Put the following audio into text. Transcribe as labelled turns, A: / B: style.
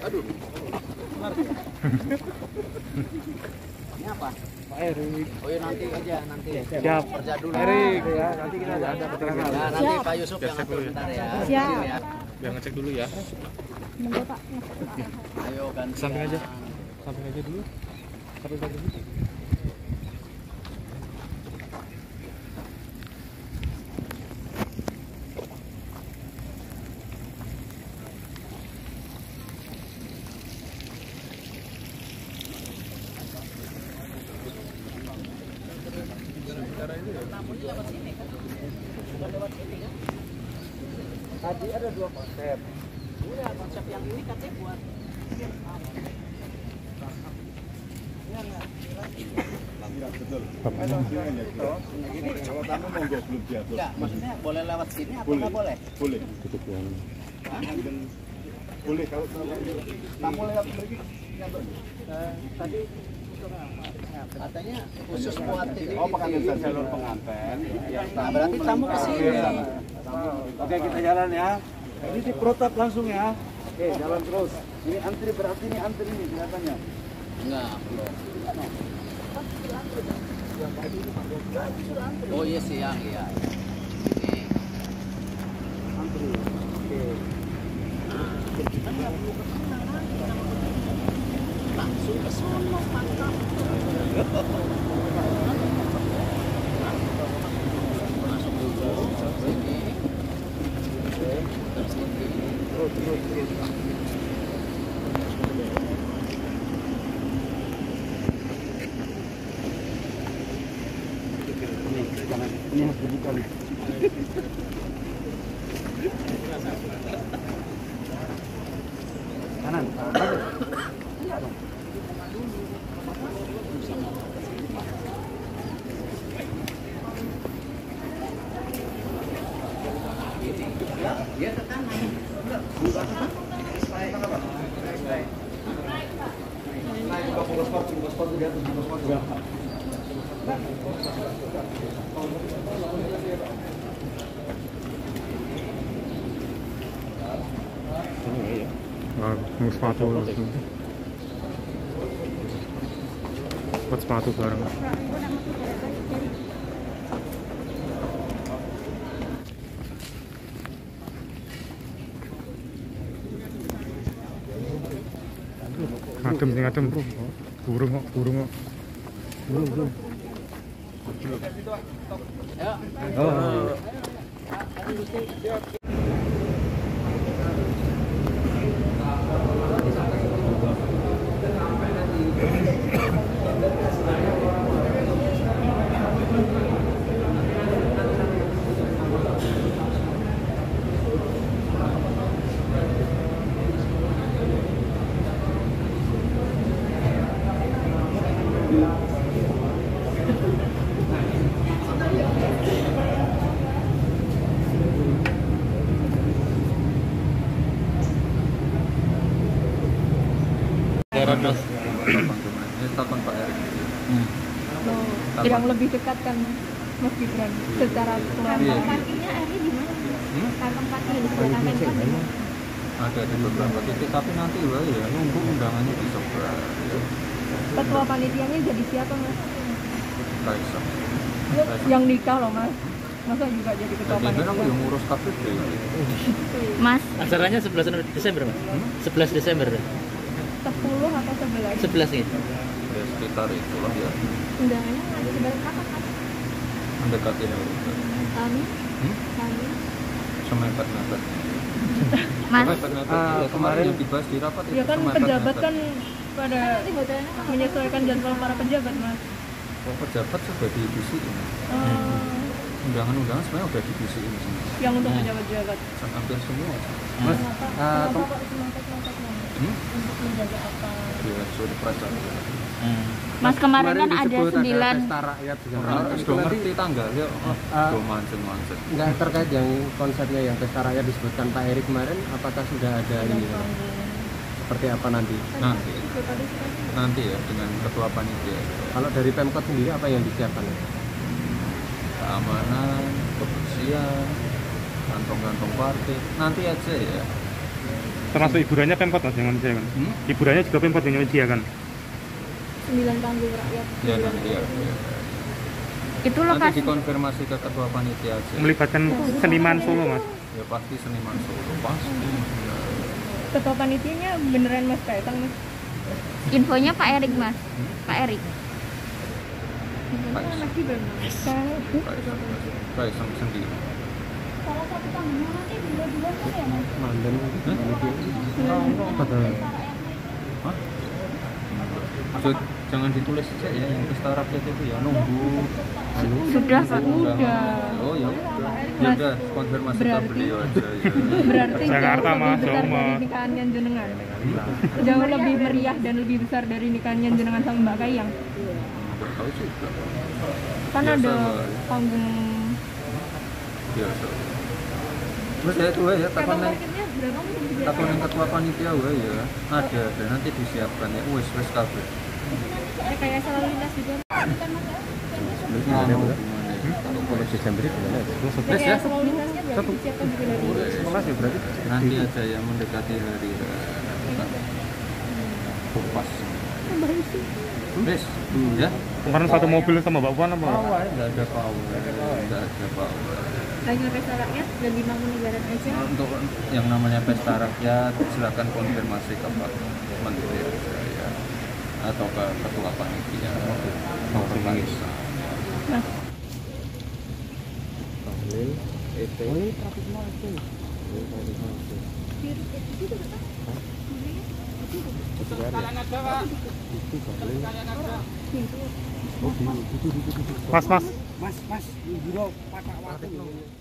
A: Aduh. Ini apa?
B: Pak Erik.
A: Oh iya nanti aja nanti.
B: Siap.
A: Kerja dulu.
B: Erik ya, nanti kita ada ada keterangan.
A: Ya nanti Pak Yusuf yang
C: Siap
A: atur
C: dulu ya.
A: bentar ya.
D: Siap.
A: Ya.
C: Biar ngecek dulu ya.
D: Pak.
A: Ayo ganti.
C: Samping aja. Samping aja dulu. Satu satu dulu.
B: Tadi ada dua konsep.
A: Konsep yang ini katanya buat
E: Kalau tamu monggo belum diatur.
A: enggak, maksudnya boleh lewat sini atau
E: Boleh.
A: boleh?
E: Boleh. Boleh kalau tamu tamu lewat lagi.
A: tadi katanya khusus buat ini.
E: Oh, pengantin jalur pengantin.
A: Nah, berarti tamu ke sini.
B: Oke, kita jalan ya. Ini di protap langsung ya. Oke, jalan terus. Ini antri berarti ini antri nih kelihatannya.
A: Enggak, belum. Oh iya siang, iya. Ini.
B: Antri. Oke.
A: Langsung ke sono, mantap. Masuk dulu, sini. Terus sini.
B: Terus, terus, terus. Ini, harus dibuka nih. Kanan.
C: Ah, mau sepatu langsung. Adem sing adem. Burung kok, burung kok.
B: Burung, burung.
A: Ya.
B: Oh.
C: Daerah Mas.
F: Ini telepon Pak Erik.
D: Oh, yang lebih dekat kan Mas Gibran secara keluarga.
F: Iya.
D: Parkirnya Eri di mana?
F: Hmm?
D: Parkir di mana?
F: Ada di beberapa titik, tapi nanti lah ya nunggu undangannya di sebelah.
D: Ketua panitianya jadi siapa Mas?
F: Kaisang.
D: Yang nikah loh Mas. Masa juga jadi ketua
F: Jadi kan aku
D: panitia?
F: yang ngurus KPP.
D: Mas,
G: Acaranya 11 Desember, Mas. 11 Desember.
D: 10 atau 11?
G: 11 gitu.
F: Ya sekitar itulah ya.
D: Undangannya sebelah kapan Mas?
F: Mendekati ini.
D: Amin.
F: Hmm?
D: Amin.
F: Semepet-mepet.
D: Mas,
F: Semepet-mepet.
B: Ah,
F: Iya, kemarin
B: kemarin-
F: yang dibahas di rapat
D: ya kan pejabat kan pada menyesuaikan jadwal para pejabat Mas.
F: Oh, pejabat sudah di ini.
D: Oh,
F: Undangan-undangan sebenarnya udah di ini
D: yang untuk pejabat-pejabat.
F: Hampir semua.
B: Mas,
D: Kenapa,
F: Hmm?
D: untuk menjaga apa?
F: Ya, sudah perasaan.
D: Mas kemarin kan ada sembilan
B: pesta rakyat juga.
F: Orang
B: Itu
F: sudah
B: nanti
F: ngerti ya. Oh,
B: Ah.
F: sudah mancing-mancing.
B: nggak terkait yang konsepnya yang pesta rakyat disebutkan Pak Erik kemarin, apakah sudah ada ini? Seperti apa nanti?
F: Nanti, nanti ya dengan ketua panitia.
B: Kalau dari Pemkot sendiri apa yang disiapkan?
F: keamanan, kebersihan, kantong-kantong parkir nanti aja ya
C: Termasuk hiburannya pemkot mas yang menyediakan.
F: Hmm?
C: Hiburannya juga pemkot yang menyediakan.
D: Sembilan panggung rakyat.
F: ya nanti ya, ya.
D: Itu
F: nanti
D: lokasi
F: dikonfirmasi ke ketua panitia aja
C: Melibatkan seniman Solo mas.
F: ya pasti seniman Solo pasti
D: ketua panitianya beneran Mas Kaisang Mas.
H: Infonya Pak Erik mas, Pak Erik.
F: Pak Is-
D: Mas Gibran. Mas.
F: Pak Isam Pak Isam sendiri
H: Salah satu panggungnya nanti dua-dua kan ya mas?
F: Hah? Jod- jangan ditulis saja ya yang pesta rakyat itu ya nunggu
D: Sudah Pak.
F: Udah.
D: Udah.
F: oh ya ya udah konfirmasi ke beliau aja ya
D: Berarti
C: Jakarta, Mas,
D: besar
C: jauh,
D: dari
C: Mas.
D: nikahannya jenengan. Jauh lebih meriah dan lebih besar dari nikahannya jenengan sama Mbak Kayang.
F: juga
D: Kan
F: Biasa
D: ada panggung
F: biasa terus ya itu ya takonin takonin ketua panitia wae ya. Ada ada nanti disiapkan ya. Wes wes kabeh.
H: Kayak selalu lintas juga.
F: Ngono hubungannya.
B: Kalau Desember itu?
F: Wes ya?
H: Selalu lintasnya berarti
F: nanti aja yang mendekati hari pas. Wes, ya.
C: Kemarin satu mobil sama Mbak Puan apa?
F: Power, nggak ada power, nggak ada power.
H: Lagi pesta rakyat dan dibangun negara aja.
F: Untuk yang namanya pesta rakyat, silakan konfirmasi ke Pak Menteri ya, atau ke Ketua Panitia. Mau terkait.
C: Mas mas.
B: Mas, mas, Pak Watu.